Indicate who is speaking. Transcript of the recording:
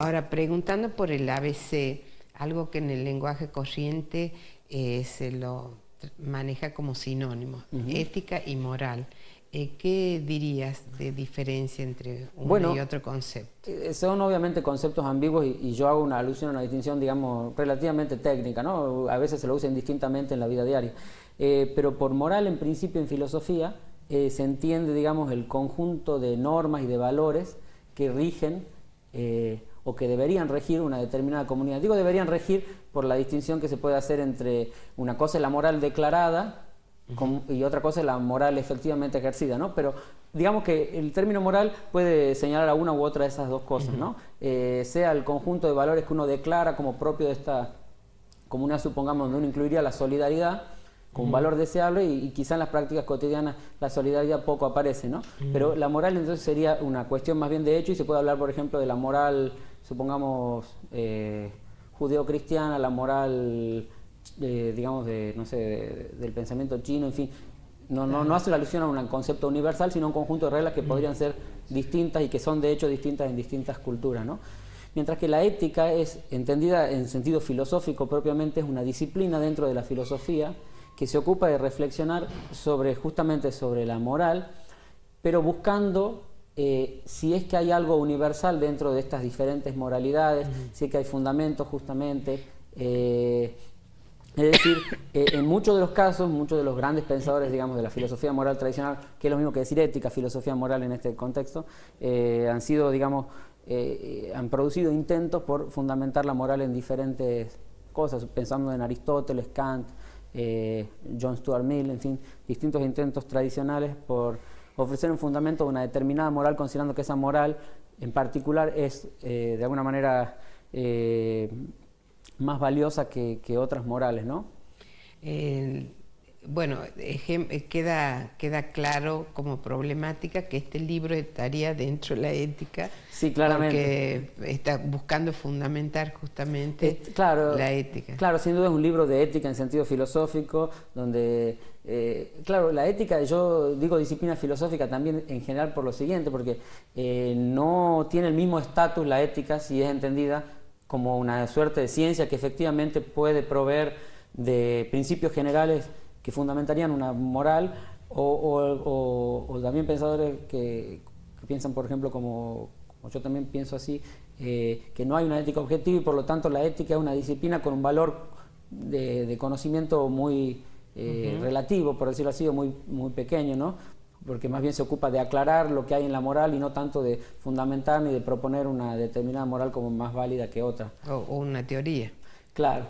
Speaker 1: Ahora, preguntando por el ABC, algo que en el lenguaje corriente eh, se lo maneja como sinónimo, ética y moral. Eh, ¿Qué dirías de diferencia entre uno y otro concepto?
Speaker 2: Eh, son obviamente conceptos ambiguos y, yo hago una alusión a una distinción, digamos, relativamente técnica, ¿no? A veces se lo usa indistintamente en la vida diaria. pero por moral, en principio, en filosofía, se entiende, digamos, el conjunto de normas y de valores que rigen o que deberían regir una determinada comunidad. Digo deberían regir por la distinción que se puede hacer entre una cosa es la moral declarada y otra cosa es la moral efectivamente ejercida, ¿no? Pero digamos que el término moral puede señalar a una u otra de esas dos cosas, ¿no? Eh, sea el conjunto de valores que uno declara como propio de esta comunidad, supongamos, donde uno incluiría la solidaridad, con un valor deseable y, quizá en las prácticas cotidianas la solidaridad poco aparece, ¿no? Pero la moral entonces sería una cuestión más bien de hecho y se puede hablar, por ejemplo, de la moral, supongamos, eh, judeo-cristiana, la moral, eh, digamos, de, no sé, del pensamiento chino, en fin. No, no, no hace la alusión a un concepto universal, sino a un conjunto de reglas que podrían ser distintas y que son de hecho distintas en distintas culturas, ¿no? Mientras que la ética es, entendida en sentido filosófico propiamente, es una disciplina dentro de la filosofía que se ocupa de reflexionar sobre justamente sobre la moral, pero buscando eh, si es que hay algo universal dentro de estas diferentes moralidades, si es que hay fundamentos justamente. Eh, es decir, eh, en muchos de los casos, muchos de los grandes pensadores, digamos, de la filosofía moral tradicional, que es lo mismo que decir ética, filosofía moral en este contexto, han sido, digamos, han producido intentos por fundamentar la moral en diferentes cosas, pensando en Aristóteles, Kant, eh, John Stuart Mill, en fin, distintos intentos tradicionales por ofrecer un fundamento de una determinada moral, considerando que esa moral en particular es eh, de alguna manera eh, más valiosa que, otras morales, ¿no?
Speaker 1: Bueno, eh, queda, queda claro como problemática que este libro estaría dentro de la ética.
Speaker 2: Sí, claramente.
Speaker 1: Porque está buscando fundamentar justamente la ética.
Speaker 2: Claro, sin duda es un libro de ética en sentido filosófico, donde, eh, claro, la ética, yo digo disciplina filosófica también en general por lo siguiente, porque eh, no tiene el mismo estatus la ética si es entendida como una suerte de ciencia que efectivamente puede proveer de principios generales que fundamentarían una moral o, también pensadores que, piensan, por ejemplo, como, yo también pienso así, eh, que no hay una ética objetiva y por lo tanto la ética es una disciplina con un valor de, conocimiento muy eh, relativo, por decirlo así, o muy, muy pequeño, ¿no? porque más bien se ocupa de aclarar lo que hay en la moral y no tanto de fundamentar ni de proponer una determinada moral como más válida que otra.
Speaker 1: O, o una teoría.
Speaker 2: Claro.